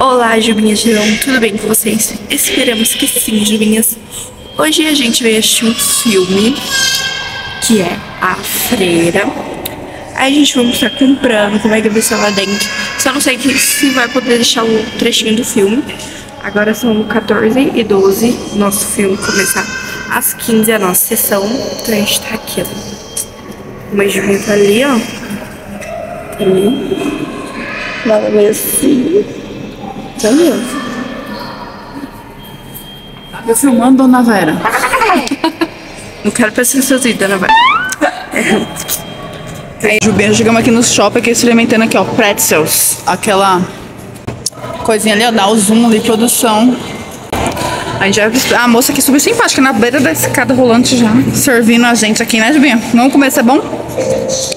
Olá, Jubinhas de Leão, tudo bem com vocês? Esperamos que sim, Jubinhas. Hoje a gente veio assistir um filme que é A Freira. Aí a gente vai mostrar comprando, como é que vai ser lá dentro. Só não sei se vai poder deixar o trechinho do filme. Agora são 14 e 12. Nosso filme começar às 15 a nossa sessão. Então a gente tá aqui, ó. Uma tá ali, ó. Ali. Nada meio assim. Ó. Tá filmando, dona Vera? Não quero parecer seus ídolos, né, vai? Aí, Jubinha, chegamos aqui no shopping aqui experimentando aqui, ó, pretzels. Aquela coisinha ali, ó, dá o zoom ali, produção. A gente já, a moça aqui subiu simpática na beira da escada rolante já, servindo a gente aqui, né, Jubinha? Vamos comer, isso é bom?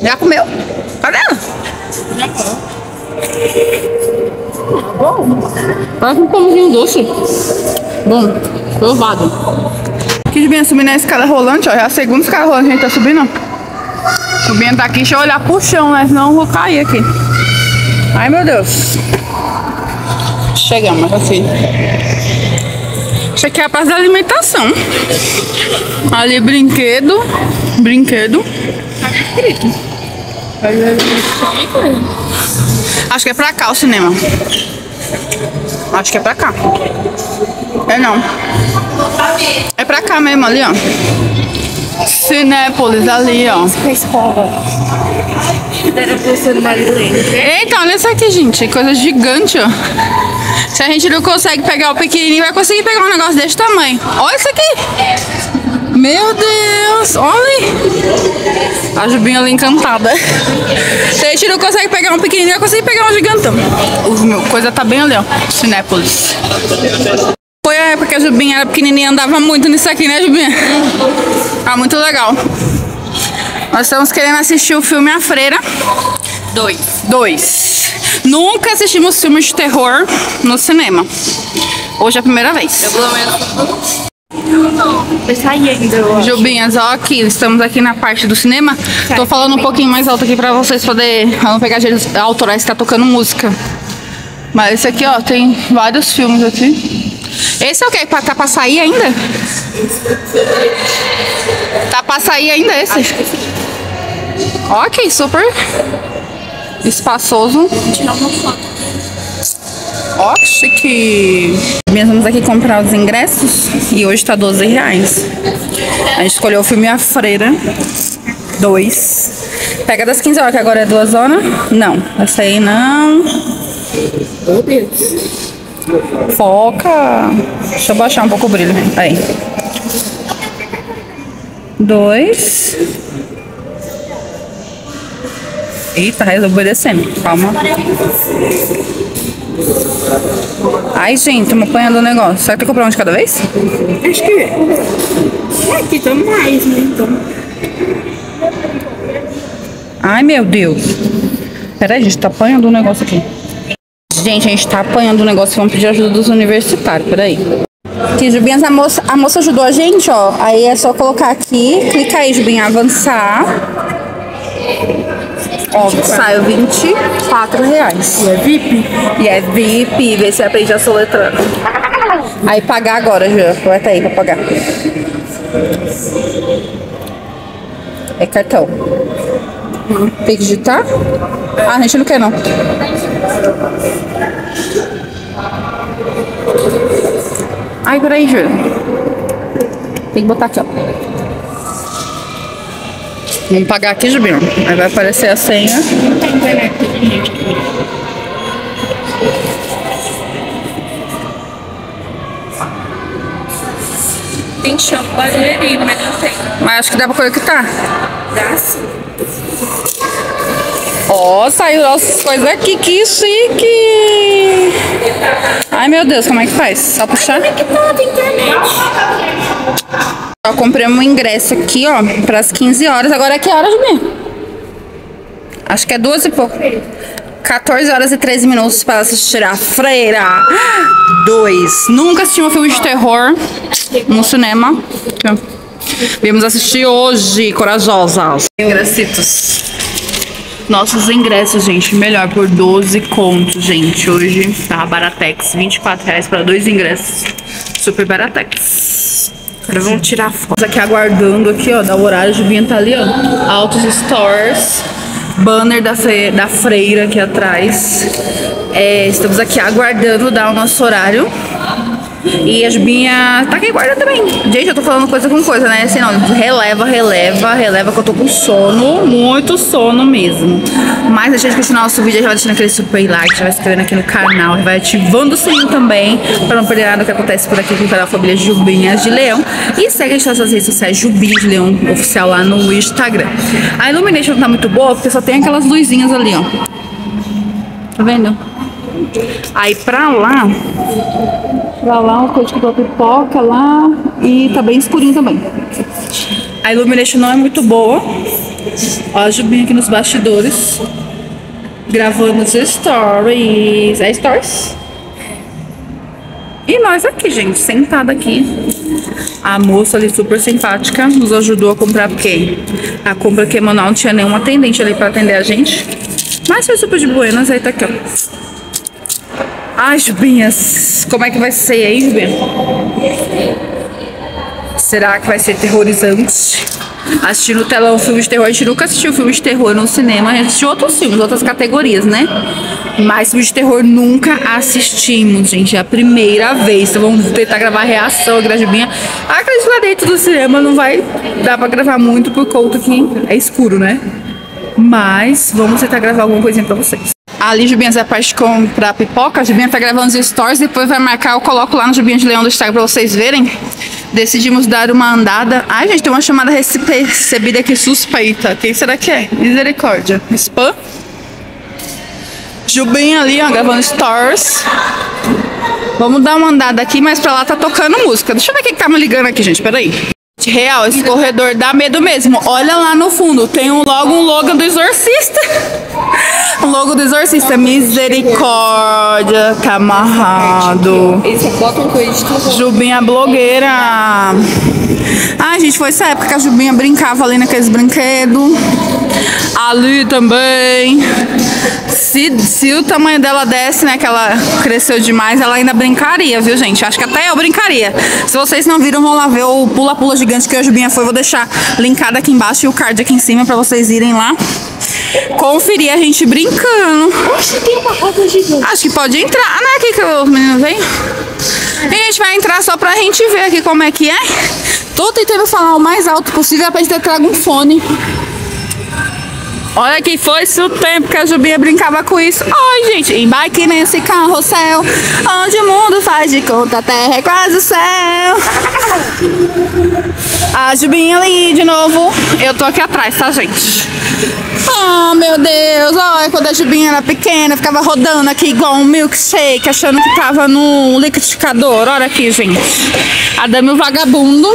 Já comeu? Cadê ela? Bom. Parece um pãozinho doce. Bom, provado. Aqui Jubinha subindo na escada rolante, ó, já é a segunda escada rolante que a gente tá subindo, ó. Jubinha tá aqui, deixa eu olhar pro chão, né? Senão eu vou cair aqui. Ai, meu Deus. Chegamos aqui. Isso aqui é a parte da alimentação. Ali, brinquedo. Brinquedo. Acho que é pra cá o cinema. Acho que é pra cá. É não. É pra cá mesmo, ali, ó. Cinépolis ali, ó. Eita, olha isso aqui, gente. Coisa gigante, ó. Se a gente não consegue pegar o pequenininho, vai conseguir pegar um negócio desse tamanho. Olha isso aqui. Meu Deus, olha. A Jubinha ali encantada. Se a gente não consegue pegar um pequenininho, vai conseguir pegar um gigantão. O meu coisa tá bem ali, ó. Cinépolis. Foi a época que a Jubinha era pequenininha, andava muito nisso aqui, né, Jubinha? Ah, muito legal. Nós estamos querendo assistir o filme A Freira. Dois. Dois. Nunca assistimos filmes de terror no cinema. Hoje é a primeira vez. Pelo menos. Eu acho. Jubinhas, ó aqui, estamos aqui na parte do cinema. Tô falando um pouquinho mais alto aqui pra vocês poderem não pegar direitos autorais que tá tocando música. Mas esse aqui, ó, tem vários filmes aqui. Esse é o que? Tá pra sair ainda? Tá pra sair ainda esse? Ok, super espaçoso. Tirar uma foto. Ó, que. Nós vamos aqui comprar os ingressos e hoje tá 12 reais. A gente escolheu o filme A Freira 2. Pega das 15 horas, que agora é 2 horas. Não, essa aí não. Foca. Deixa eu baixar um pouco o brilho. Aí. Dois. Eita, obedecendo. Calma. Ai, gente, estamos apanhando o negócio. Será que tem que comprar um de cada vez? Acho que é. É, aqui tá mais, né? Então. Ai, meu Deus. Peraí, a gente tá apanhando o negócio aqui. Gente, a gente tá apanhando o negócio. Vamos pedir ajuda dos universitários. Peraí. Aqui, Jubinhas, a moça, a moça ajudou a gente, ó. Aí é só colocar aqui. Clica aí, Jubinha, avançar. Ó, saiu 24 reais. E é VIP? E é VIP, vê se aprende a soletrar. Aí pagar agora, Ju. Aperta aí pra pagar. É cartão. Tem que digitar? Ah, a gente não quer não. Ai, peraí, Ju. Tem que botar aqui, ó. Vamos pagar aqui, Jubinho. Aí vai aparecer a senha. Tem shampoo barulheirinho, mas não tem. Mas acho que dá pra conectar. Dá sim. Ó, saiu as coisas aqui, que chique! Ai, meu Deus, como é que faz? Só puxar? Que tá, tem internet. Ó, comprei um ingresso aqui, ó, pras 15 horas. Agora é que horas, Jubinho? Acho que é 12 e pouco. 14 horas e 13 minutos para assistir a Freira 2. Nunca assisti um filme de terror no cinema. Viemos assistir hoje, corajosas. Ingressitos. Nossos ingressos, gente, melhor por 12 contos, gente. Hoje tá baratex, 24 reais para dois ingressos. Super baratex. Agora vamos tirar foto. Aqui aguardando aqui, ó, da horário de tá ali, ó. Altos Stores. Banner da, da freira aqui atrás. É, estamos aqui aguardando dar o nosso horário. E a Jubinha tá aqui guarda também. Gente, eu tô falando coisa com coisa, né? Assim, não, releva, releva, releva que eu tô com sono, muito sono mesmo. Mas deixa de continuar nosso vídeo, já vai deixando aquele super like, já vai se inscrevendo aqui no canal, vai ativando o sininho também, pra não perder nada do que acontece por aqui com o canal Família Jubinhas de Leão. E segue a gente nas suas redes sociais, Jubinhas de Leão Oficial lá no Instagram. A Illumination não tá muito boa, porque só tem aquelas luzinhas ali, ó. Tá vendo? Aí pra lá, pra lá, uma coisa que pipoca lá e tá bem escurinho também. A ilumination não é muito boa. Ó, a Jubinha aqui nos bastidores. Gravando os stories. É stories? E nós aqui, gente, sentada aqui. A moça ali super simpática nos ajudou a comprar porque a compra que não tinha nenhum atendente ali pra atender a gente. Mas foi super de buenas, aí tá aqui, ó. Ai, Jubinhas, como é que vai ser aí, Jubinha? Será que vai ser terrorizante? Assistir no telão filme de terror, a gente nunca assistiu filme de terror no cinema, a gente assistiu outros filmes, outras categorias, né? Mas filme de terror nunca assistimos, gente. É a primeira vez. Então vamos tentar gravar a reação da Jubinha. Acredito lá dentro do cinema não vai dar pra gravar muito por conta que é escuro, né? Mas vamos tentar gravar alguma coisinha pra vocês. Ali, Jubinhas é a parte de comprar pipoca. A Jubinha tá gravando os stories, depois vai marcar, eu coloco lá no Jubinha de Leão do Instagram pra vocês verem. Decidimos dar uma andada. Ai, gente, tem uma chamada recebida aqui suspeita. Quem será que é? Misericórdia. Spam? Jubinha ali, ó, gravando stories. Vamos dar uma andada aqui, mas pra lá tá tocando música. Deixa eu ver quem que tá me ligando aqui, gente. Peraí. Real, esse corredor dá medo mesmo. Olha lá no fundo, tem um logo um logo do exorcista. Logo do exorcista, misericórdia, tá amarrado. Jubinha blogueira. Ah, gente, foi essa época que a Jubinha brincava ali naqueles brinquedos. Ali também. Se, se o tamanho dela desce, né, que ela cresceu demais, ela ainda brincaria, viu, gente? Acho que até eu brincaria. Se vocês não viram, vão lá ver o pula-pula gigante que a Jubinha foi. Vou deixar linkado aqui embaixo e o card aqui em cima pra vocês irem lá conferir a gente brincando. Oxe, tem uma roda gigante. Acho que pode entrar, né? Aqui que os meninos vêm. E a gente vai entrar só pra gente ver aqui como é que é. Tô tentando falar o mais alto possível pra gente ter trago um fone. Olha que foi-se o tempo que a Jubinha brincava com isso. Oi, gente, embarque nesse carrossel, onde o mundo faz de conta, a terra é quase o céu. A Jubinha ali de novo. Eu tô aqui atrás, tá, gente? Oh, meu Deus, olha, quando a Jubinha era pequena, ficava rodando aqui igual um milkshake, achando que tava no liquidificador. Olha aqui, gente. A Dami o vagabundo.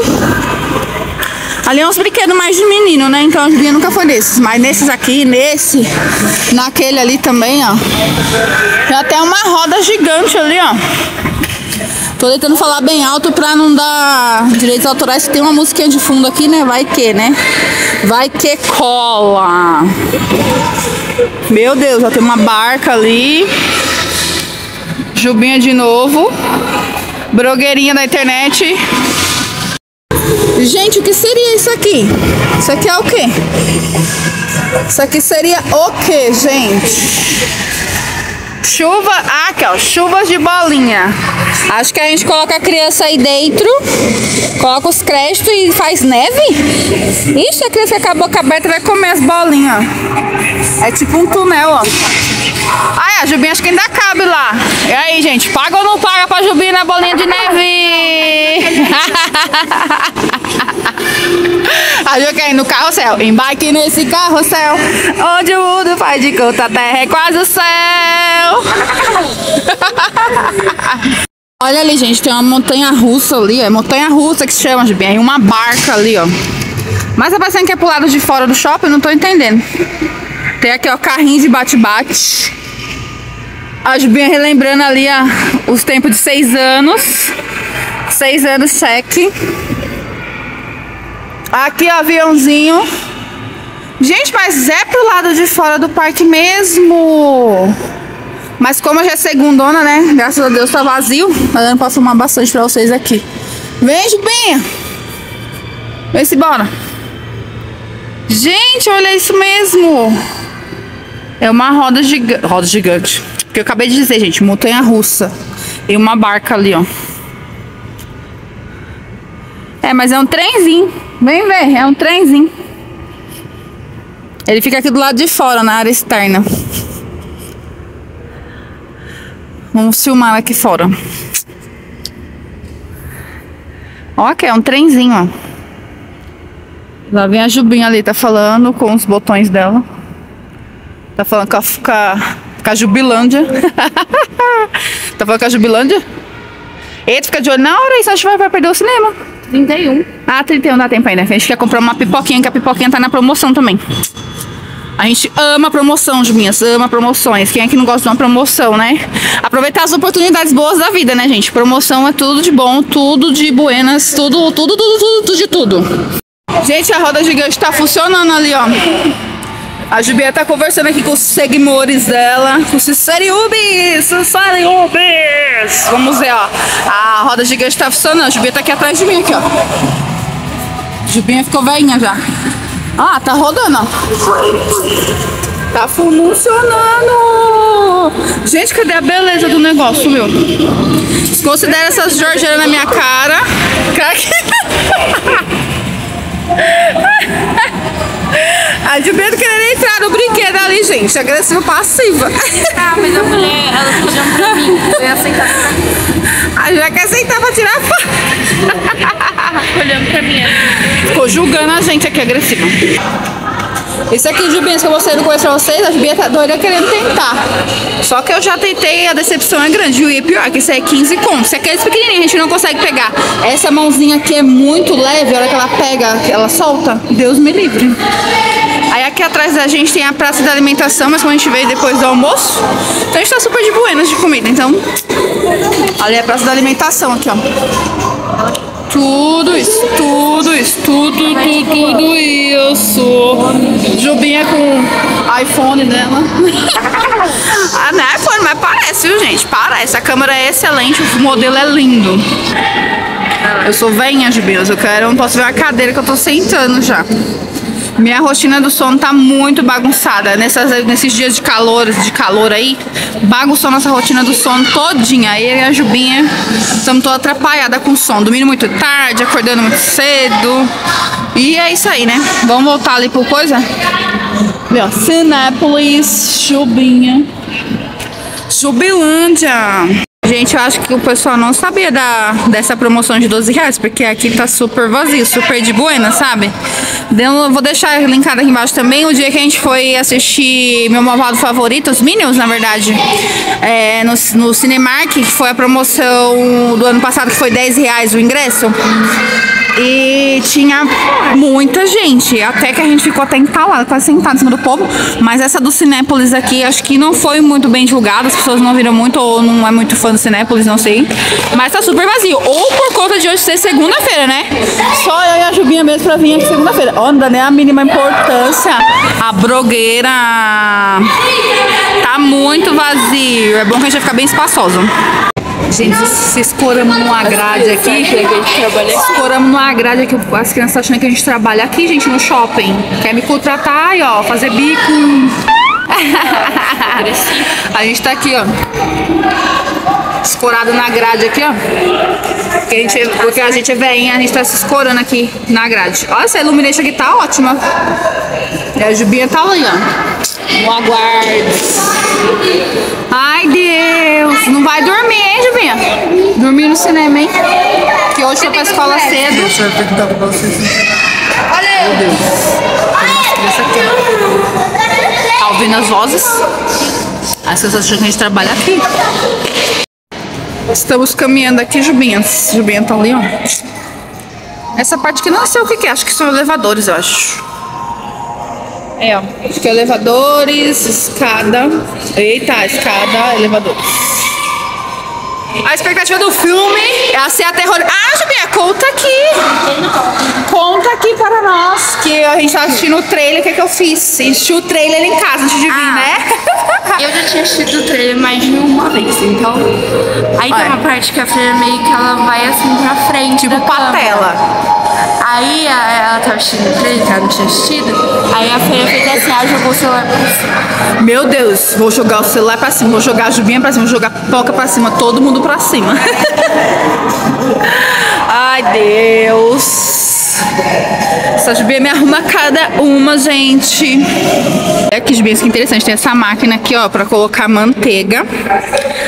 Ali é uns brinquedos mais de menino, né? Então a Julinha nunca foi desses. Mas nesses aqui, nesse, naquele ali também, ó. Tem até uma roda gigante ali, ó. Tô tentando falar bem alto pra não dar direitos autorais. Tem uma musiquinha de fundo aqui, né? Vai que, né? Vai que cola. Meu Deus, ó, tem uma barca ali. Jubinha de novo. Brogueirinha da internet. Gente, o que seria isso aqui? Isso aqui é o quê? Isso aqui seria o quê, gente? Chuva, ah, aqui ó, chuvas de bolinha. Acho que a gente coloca a criança aí dentro, coloca os créditos e faz neve. Ixi, a criança com a boca aberta vai comer as bolinhas. É tipo um túnel, ó. Ai, a Jubinha acho que ainda cabe lá. E aí, gente, paga ou não paga pra Jubinha na bolinha de neve? A Ju quer ir no carrossel, embarque nesse carrossel, onde o mundo faz de conta, a terra é quase o céu. Olha ali, gente, tem uma montanha russa ali, é montanha russa que se chama, e uma barca ali, ó. Mas tá parecendo que é pro lado de fora do shopping, não tô entendendo. Tem aqui, ó, carrinho de bate-bate. A Jubinha relembrando ali ó, os tempos de seis anos. Seis anos cheque. Aqui, ó, aviãozinho. Gente, mas é pro lado de fora do parque mesmo. Mas como já é segundona, né? Graças a Deus tá vazio. Mas eu posso filmar bastante pra vocês aqui. Vem, Jubinha. Vem-se embora. Gente, olha isso mesmo. É uma roda gigante. Roda gigante. Que eu acabei de dizer, gente. Montanha russa. E uma barca ali, ó. É, mas é um trenzinho. Vem ver, é um trenzinho. Ele fica aqui do lado de fora, na área externa. Vamos filmar aqui fora. Ó, aqui é um trenzinho, ó. Lá vem a Jubinha ali, tá falando com os botões dela. Tá falando com a, com a, com a Jubilândia. tá falando com a Jubilândia? Eita, fica de olho na hora aí, senão a gente vai, vai perder o cinema. 31. Ah, 31 dá tempo ainda. A gente quer comprar uma pipoquinha, que a pipoquinha tá na promoção também. A gente ama promoção, Juminhas, ama promoções. Quem é que não gosta de uma promoção, né? Aproveitar as oportunidades boas da vida, né, gente? Promoção é tudo de bom, tudo de buenas, tudo, tudo, tudo, tudo, tudo de tudo. Gente, a roda gigante tá funcionando ali, ó. A Jubia tá conversando aqui com os seguidores dela, com os Seriubis, Seriubis. Vamos ver, ó. A roda gigante tá funcionando. A Jubia tá aqui atrás de mim, aqui, ó. Jubinha ficou velhinha já. Ah, tá rodando, ó. Tá funcionando! Gente, cadê a beleza do negócio, meu? Considera essas Georgianas na minha cara. A Juliana querendo entrar no brinquedo ali, gente. Agressiva passiva. Ah, mas a mulher, ela tá olhando pra mim. Eu ia aceitar. A Juliana quer aceitar pra tirar foto. Olhando pra mim. Ficou julgando a gente aqui, agressiva. Esse aqui, Jubinha, que eu mostrei no começo pra vocês, a Jubinha tá doida querendo tentar. Só que eu já tentei, a decepção é grande? E é pior, que esse aí é 15 contos. Esse aqui é pequenininho, a gente não consegue pegar. Essa mãozinha aqui é muito leve, a hora que ela pega, ela solta. Deus me livre. Aí aqui atrás da gente tem a praça da alimentação, mas como a gente veio depois do almoço, então a gente tá super de buenas de comida. Então, ali é a praça da alimentação aqui, ó. Tudo isso, tudo isso, tudo, tudo, tudo isso. Jubinha com iPhone dela. ah, não é iPhone, mas parece, viu, gente? Parece. A câmera é excelente, o modelo é lindo. Eu sou venha, Jubinha, eu quero, eu não posso ver a cadeira que eu tô sentando já. Minha rotina do sono tá muito bagunçada. Nessas, nesses dias de calor, de calor aí, bagunçou nossa rotina do sono todinha. Eu e a Jubinha estamos toda atrapalhada com sono. Dormindo muito tarde, acordando muito cedo. E é isso aí, né? Vamos voltar ali por coisa? Ali, ó. Sinépolis, Jubinha. Jubilândia. Gente, eu acho que o pessoal não sabia da, dessa promoção de 12 reais, porque aqui tá super vazio, super de buena, sabe? Eu vou deixar linkado aqui embaixo também o dia que a gente foi assistir meu malvado favorito, os Minions, na verdade, é, no, no Cinemark, que foi a promoção do ano passado, que foi 10 reais o ingresso. E tinha muita gente, até que a gente ficou até entalado, quase sentado em cima do povo. Mas essa do Cinépolis aqui, acho que não foi muito bem divulgada, as pessoas não viram muito ou não é muito fã do Cinépolis, não sei. Mas tá super vazio. Ou por conta de hoje ser segunda-feira, né? Só eu e a Jubinha mesmo pra vir aqui segunda-feira. Ó, não dá nem a mínima importância. A brogueira tá muito vazio. É bom que a gente vai ficar bem espaçoso. Gente, se escoramos numa grade aqui. Escoramos numa grade aqui. As crianças achando que a gente trabalha aqui, gente, no shopping. Quer me contratar aí, ó, fazer bico. a gente tá aqui, ó. Escorado na grade aqui, ó. Porque a gente, porque a gente é veinha, a gente tá se escorando aqui na grade. Olha, essa ilumination aqui tá ótima. E a Jubinha tá ali, ó. No aguardo. Ai, Deus. Não vai dormir, hein, Jubinha? Dormir no cinema, hein? Que hoje foi pra escola cedo. Deixa eu perguntar pra vocês. Meu Deus. Essa aqui, ó. Tá ouvindo as vozes? As pessoas acham que a gente trabalha aqui. Estamos caminhando aqui, Jubinha. Jubinha tá ali, ó. Essa parte aqui não sei o que, que é. Acho que são elevadores, eu acho. É, ó. Acho que é elevadores, escada. Eita, escada, elevadores. A expectativa do filme é ser aterrorizante. Ah, Jubinha, conta aqui. Conta aqui para nós que a gente tá assistindo o trailer. O que, que eu fiz? Assisti o trailer em casa antes de vir, Ah. né? Eu já tinha assistido o trailer mais de uma vez, então. Aí Olha. tem uma parte que a freira meio que ela vai assim pra frente. Tipo da câmera. Aí ela tava assistindo o trailer, ela não tinha assistido. Aí a freira fez assim, ela jogou o celular pra cima. Meu Deus, vou jogar o celular pra cima, vou jogar a Jubinha pra cima, vou jogar a pipoca pra cima, todo mundo pra cima. Ai, Deus. Essa Jubinha me arruma cada uma, gente. Olha que Jubinha, que interessante. Tem essa máquina aqui, ó, pra colocar manteiga.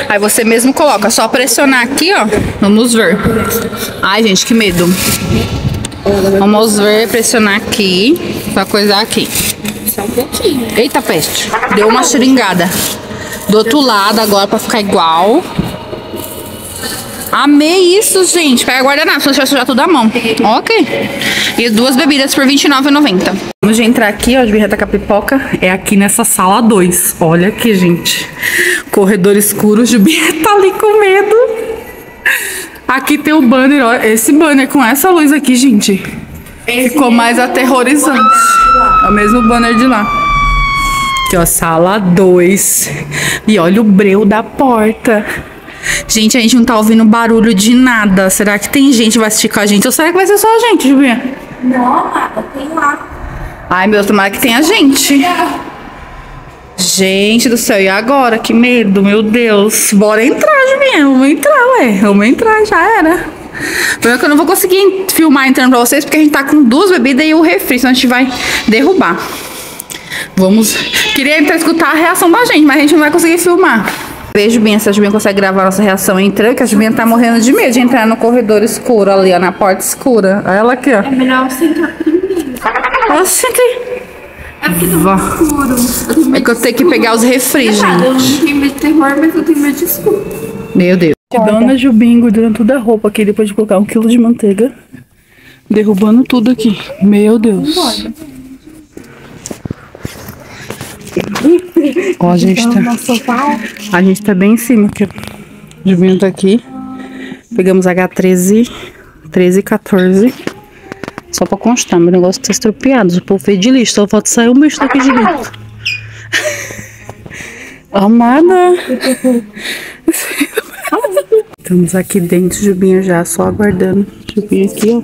Aí você mesmo coloca, só pressionar aqui, ó. Vamos ver. Ai, gente, que medo. Vamos ver, pressionar aqui, pra coisar aqui. Só um pouquinho. Eita peste, deu uma seringada. Do outro lado agora pra ficar igual. Amei isso, gente. Pega guardanapo, senão você vai sujar tudo a mão. Ok. E duas bebidas por R$29,90. Vamos de entrar aqui, ó, de birra com a pipoca. É aqui nessa sala 2. Olha aqui, gente. Corredor escuro, Jubinha tá ali com medo. Aqui tem o banner, ó. Esse banner com essa luz aqui, gente. Ficou mais aterrorizante. É o mesmo banner de lá. Aqui, ó, sala 2. E olha o breu da porta. Gente, a gente não tá ouvindo barulho de nada. Será que tem gente que vai assistir com a gente? Ou será que vai ser só a gente, Julinha? Não, amada, tem lá. Ai, meu, tomara que tenha gente. Gente do céu, e agora? Que medo, meu Deus. Bora entrar, Julinha. Vamos entrar, ué. Vamos entrar, já era. Primeiro que eu não vou conseguir filmar entrando pra vocês, porque a gente tá com duas bebidas e o refri, senão a gente vai derrubar. Vamos. Queria entrar escutar a reação da gente, mas a gente não vai conseguir filmar. Vejo bem se a Jubinha consegue gravar a nossa reação entrando, que a Jubinha tá morrendo de medo de entrar no corredor escuro ali, ó, na porta escura. Olha ela aqui, ó. É melhor sentar primeiro. Ela se sente. É porque tá escuro. Eu É que eu tenho que pegar os refris, Nada, eu gente. não tenho medo de terror, mas eu tenho medo de escuro. Meu Deus. Dona Jubinha engordurando toda a roupa aqui depois de colocar um quilo de manteiga. Derrubando tudo aqui. Meu Deus. Ó, a gente tá. A gente tá bem em cima aqui. ó. Jubinha tá aqui. Pegamos H13, 13 e 14. Só pra constar, meu negócio tá estropiado. O povo fez de lixo, só falta sair um bicho daqui de dentro. Amada! Estamos aqui dentro, Jubinha já, só aguardando. Jubinha aqui, ó.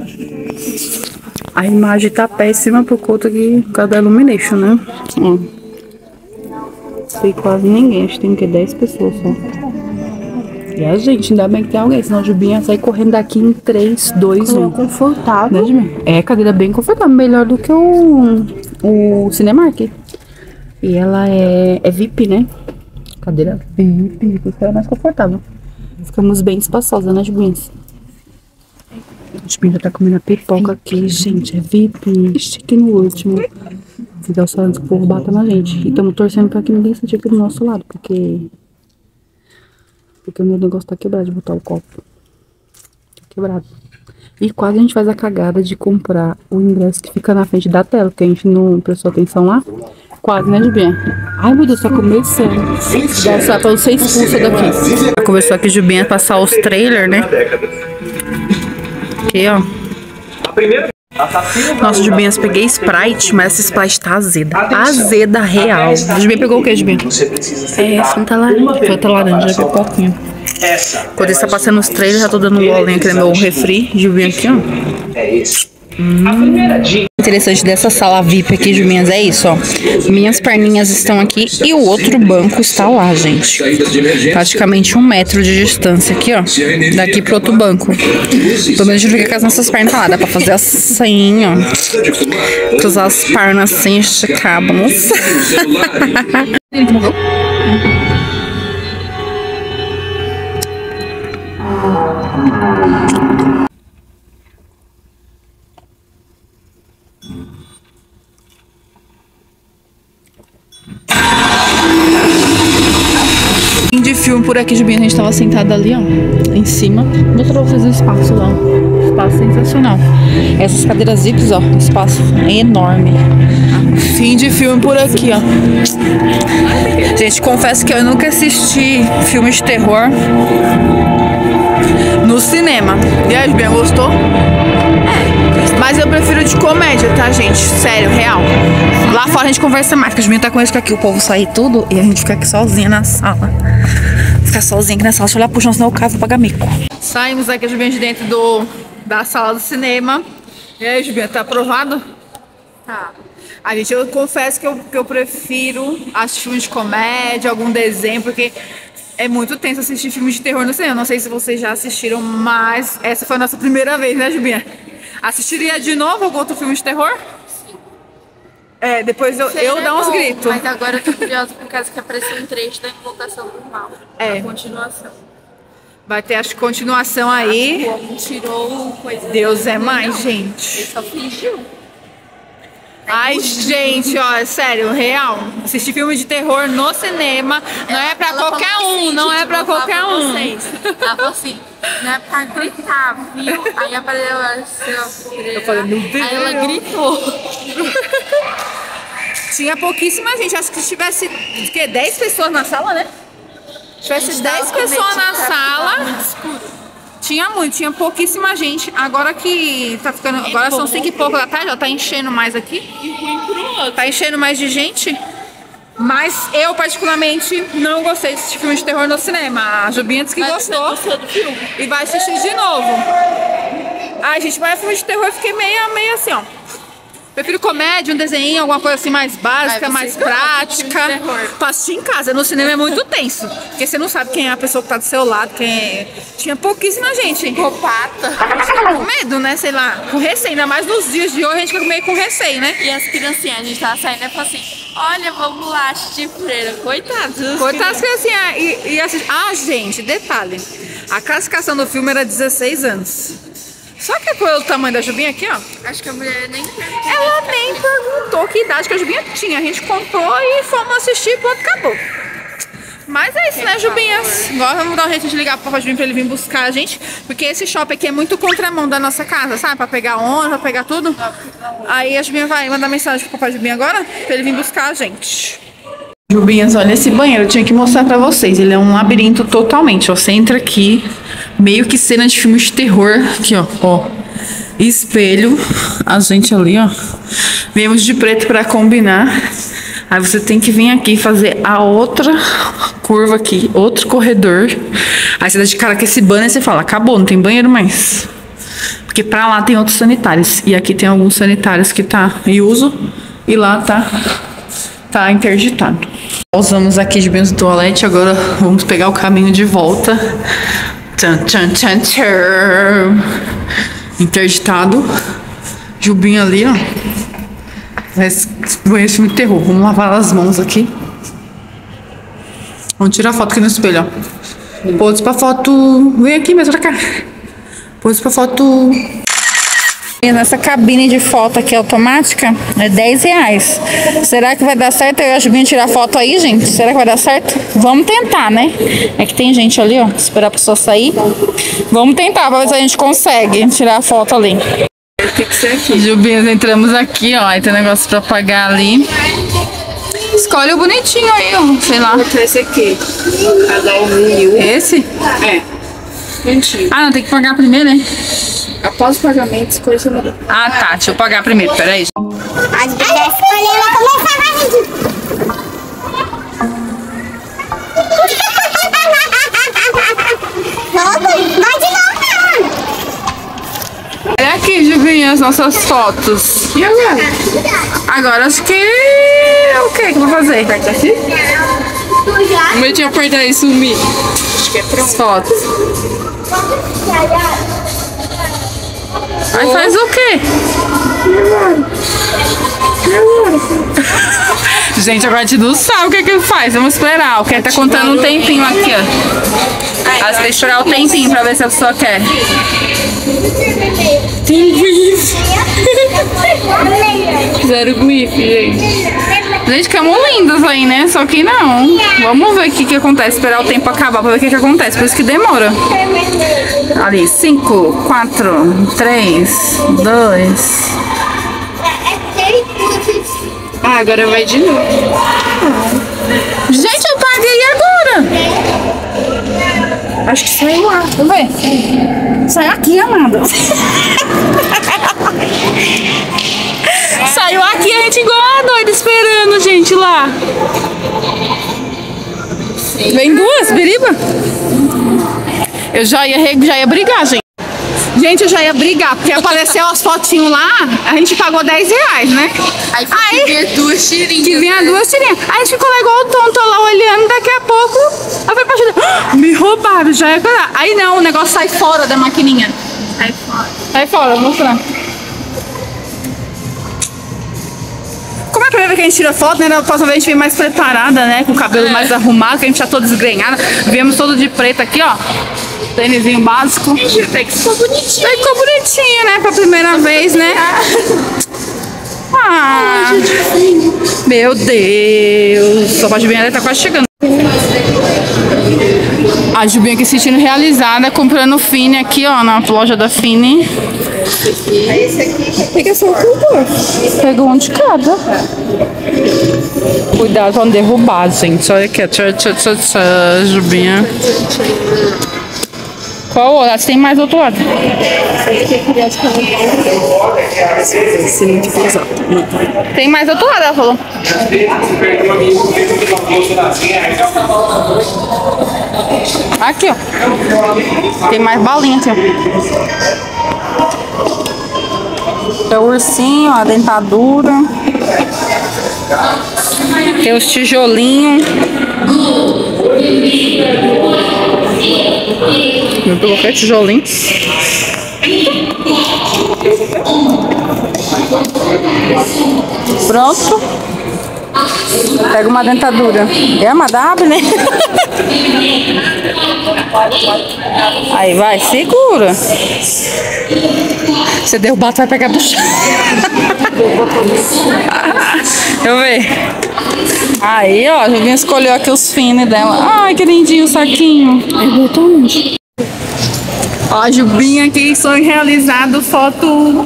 A imagem tá péssima por conta que, por causa da illumination, né? Não tem quase ninguém, acho que tem que 10 pessoas só. E a gente, ainda bem que tem alguém, senão a Jubinha sai correndo daqui em 3, 2, 1. confortável. Né, Jubinha? É, cadeira bem confortável, melhor do que o, o Cinemark. E ela é, é VIP, né? Cadeira VIP, por isso que ela é mais confortável. Ficamos bem espaçosas, né, Jubinha? A Jubinha já tá comendo a pipoca aqui, gente. É VIP, estique no último. Se der o salário que o povo bata na gente. E estamos torcendo pra que ninguém esteja aqui do nosso lado, porque. Porque o meu negócio tá quebrado de botar o copo. Tá quebrado. E quase a gente faz a cagada de comprar o ingresso que fica na frente da tela, porque a gente não prestou atenção lá. Quase, né, Jubinha? Ai, meu Deus, tá começando. Dessa pra ser expulsa daqui. Começou aqui, Jubinha, a passar os trailers, né? Aqui, ó. Nossa, Jubinhas, peguei Sprite, mas essa Sprite tá azeda. Azeda real. Jubinha pegou o que, Jubinha? É, Fanta laranja. Fanta laranja, pipoquinha. Quando ele tá passando os trailers, já tô dando um bolinho aqui no meu refri. Jubinha aqui, ó. É esse. A primeira dica. Interessante dessa sala VIP aqui de minhas é isso, ó. Minhas perninhas estão aqui e o outro banco está lá, gente. Praticamente um metro de distância aqui, ó. Daqui pro outro banco. Pelo menos a gente fica com as nossas pernas lá. Dá pra fazer assim, ó. Cruzar as pernas assim, que morreu? de filme por aqui, Jubinha. A gente tava sentada ali, ó. Em cima. Vou mostrar pra vocês o espaço lá. espaço sensacional. Essas cadeiras zips, ó, espaço enorme. Fim de filme por aqui, ó. Gente, confesso que eu nunca assisti filme de terror no cinema. E aí, bem, gostou? Mas eu prefiro de comédia, tá, gente? Sério, real. Lá fora a gente conversa mais, porque a gente tá com isso aqui, o povo sair tudo e a gente fica aqui sozinha na sala. Ficar sozinha aqui na sala, deixa eu olhar pro chão, senão eu caio vou pagar mico. Saímos aqui, Juvinha, de dentro do, da sala do cinema. E aí, Juvinha, tá aprovado? Tá. A gente, eu confesso que eu, que eu prefiro assistir filmes de comédia, algum desenho, porque é muito tenso assistir filmes de terror no cinema. Não sei se vocês já assistiram, mas essa foi a nossa primeira vez, né, Jubinha? Assistiria de novo algum outro filme de terror? Sim. É, depois eu, eu dar uns bom, gritos. Mas agora eu tô curiosa por causa que apareceu um trecho da invocação do mal. É. A continuação. Vai ter acho continuação aí. O homem tirou coisa. Deus é mais, Não, gente. Ele só fingiu. Ai, gente, ó, sério, real. Assistir filme de terror no cinema não é pra qualquer um, não é gente, pra qualquer pra um. vocês. Ela falou assim, não é pra gritar, viu? Aí apareceu a Eu falei. Aí ela gritou. Tinha pouquíssima gente. Acho que se tivesse o quê? 10 pessoas na sala, né? Se tivesse 10 pessoas na sala, tinha muito, tinha pouquíssima gente. Agora que tá ficando. Agora são 5 e pouco da tarde, ó, tá enchendo mais aqui. E ruim pro outro. Tá enchendo mais de gente. Mas eu, particularmente, não gostei de assistir filme de terror no cinema. A Jubinha disse que Mas gostou gostou do filme? e vai assistir de novo. Ai, gente, mas filme de terror eu fiquei meio, meio assim, ó. Prefiro comédia, um desenho, alguma coisa assim mais básica, Ai, mais prática. Pra assistir em casa. No cinema é muito tenso. Porque você não sabe quem é a pessoa que tá do seu lado, quem é... Tinha pouquíssima gente. Fica com medo, né? Sei lá, com receio. Ainda mais nos dias de hoje a gente fica meio com receio, né? E as criancinhas, a gente tava saindo e falou assim: Olha, vamos lá assistir freira. Coitados. crianças. criancinhas. E, e assist... Ah, gente, detalhe. A classificação do filme era 16 anos. Só que pelo tamanho da Jubinha aqui, ó. Acho que a mulher nem perguntou. Ela nem perguntou que idade que a Jubinha tinha. A gente comprou e fomos assistir e pronto, acabou. Mas é isso, né, Jubinhas? Agora vamos dar um jeito de ligar pro Papai Jubinha pra ele vir buscar a gente. Porque esse shopping aqui é muito contramão da nossa casa, sabe? Pra pegar ônibus, pra pegar tudo. Aí a Jubinha vai mandar mensagem pro Papai Jubinha agora pra ele vir buscar a gente. Jubinhas, olha esse banheiro, eu tinha que mostrar pra vocês. Ele é um labirinto totalmente. Você entra aqui, meio que cena de filmes de terror. Aqui, ó, ó. Espelho, a gente ali, ó. Viemos de preto pra combinar. Aí você tem que vir aqui fazer a outra curva aqui, outro corredor. Aí você dá de cara com esse banner e você fala, acabou, não tem banheiro mais. Porque pra lá tem outros sanitários. E aqui tem alguns sanitários que tá em uso. E lá tá, tá interditado. Pausamos aqui de bens do toalete. Agora vamos pegar o caminho de volta. Tchan, tchan, tchan, tchan. Interditado. Jubinho ali, ó. Mas filme de terror. Vamos lavar as mãos aqui. Vamos tirar foto aqui no espelho, ó. Pose pra foto. Vem aqui mesmo pra cá. Pose pra foto. Nessa cabine de foto aqui automática é 10 reais. Será que vai dar certo? Eu acho bem tirar foto aí, gente. Será que vai dar certo? Vamos tentar, né? É que tem gente ali, ó. Esperar a pessoa sair. Vamos tentar pra ver se a gente consegue tirar a foto ali. Tem que ser aqui. Jubinhas, entramos aqui, ó. Aí tem um negócio pra pagar ali. Escolhe o bonitinho aí, ó. Sei lá. Esse aqui. Esse? É. Mentira. Ah, não, tem que pagar primeiro, né? Após o pagamento, escolha seu modelo. Ah, tá. Deixa eu pagar primeiro. Peraí. Vai começar a gente. Vai novo, Olha aqui, Jubinha, as nossas fotos. E agora? Agora acho que. O que que eu vou fazer? Aperta aqui? não. O meu tinha apertar e sumir. Acho que é As pronto. fotos. Aí faz o quê? Gente, agora a gente não sabe o que que faz. Vamos esperar. O que tá contando um tempinho aqui, ó. Aí você tem que esperar o tempinho pra ver se a pessoa quer. Tem GIF. Fizeram GIF, gente. Gente, ficamos lindas aí, né? Só que não. Vamos ver o que, que acontece. Esperar o tempo acabar pra ver o que, que acontece. Por isso que demora. Ali, 5, 4, 3, 2. Ah, agora vai de novo. Gente, eu paguei agora. Acho que saiu lá. Eu ver. Saiu aqui, amada. Saiu aqui, a gente igual a doida esperando, gente, lá. Vem duas, beriba? Eu já ia, já ia brigar, gente. Gente, eu já ia brigar, porque apareceu as fotinhos lá, a gente pagou 10 reais, né? Aí foi que vinha duas tirinhas. Que vinha duas tirinhas. Aí a gente ficou lá igual o tonto lá olhando, daqui a pouco. Aí foi pra gente, "Ah, me roubaram, já ia coisa. Aí não, o negócio sai fora da maquininha. Sai fora. Sai fora, vou mostrar. É a primeira vez que a gente tira foto, né? Da próxima vez a gente vem mais preparada, né? Com o cabelo mais arrumado, que a gente tá todo desgrenhado. Viemos todo de preto aqui, ó. Tênisinho básico. Até que ficou bonitinho. Ficou bonitinho, né? Pra primeira vez, né? Ah, meu Deus. A Jubinha tá quase chegando. A Jubinha aqui se sentindo realizada, comprando Fini aqui, ó, na loja da Fini. Pega só o cupom. Pegou um de cada. Cuidado pra não derrubar, gente. Olha aqui, tchá, tchá, tchá, tchá, Jubinha. Qual o outro? Tem mais outro lado. Esse. Tem mais outro lado, ela falou. Aqui, ó. Tem mais balinha aqui, ó. Tem o ursinho, a dentadura. Tem os tijolinhos. Eu coloquei tijolinho. Pronto. Pega uma dentadura. É uma W, né? Aí vai, segura. Você derrubar, tu vai pegar do chão. Deixa eu ver. Aí, ó, a Julinha escolheu aqui os fines dela. Ai, que lindinho o saquinho. Ó, a Jubinha aqui, sonho realizado, foto.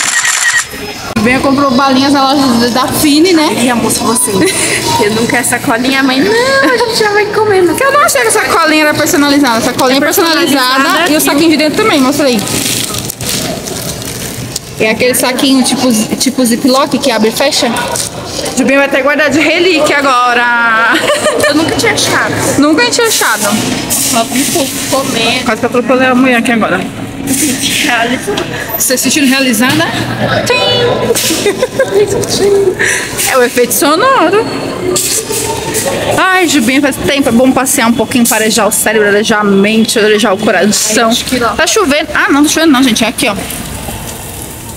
Jubinha comprou balinhas na loja da Fini, né? E a moça falou assim, eu não quero sacolinha, mãe. Não, a gente já vai comendo. Eu não achei que a sacolinha era personalizada. Sacolinha É personalizada personalizada e o saquinho de dentro também, mostra aí. É aquele saquinho tipo, tipo ziplock que abre e fecha. Jubinha vai até guardar de relíquia agora. Eu nunca tinha achado. Nunca tinha achado. Só comendo. Quase que eu atropelei a mulher aqui agora. Você se sentindo realizada? É o efeito sonoro. Ai, Jubinha, faz tempo. É bom passear um pouquinho para o cérebro, arejar a mente, arejar o coração. Tá chovendo. Ah, não, tá chovendo não, gente. É aqui, ó.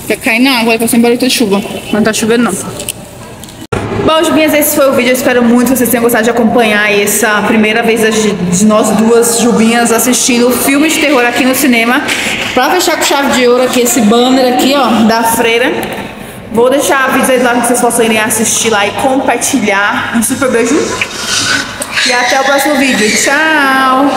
Quer cair na água, aí passou em barulho de chuva. Não tá chovendo, não. Bom, Jubinhas, esse foi o vídeo. Eu espero muito que vocês tenham gostado de acompanhar essa primeira vez de nós duas Jubinhas assistindo filme de terror aqui no cinema. Pra fechar com chave de ouro aqui, esse banner aqui, ó, da freira. Vou deixar vídeos aí lá que vocês possam irem assistir lá e compartilhar. Um super beijo. E até o próximo vídeo. Tchau!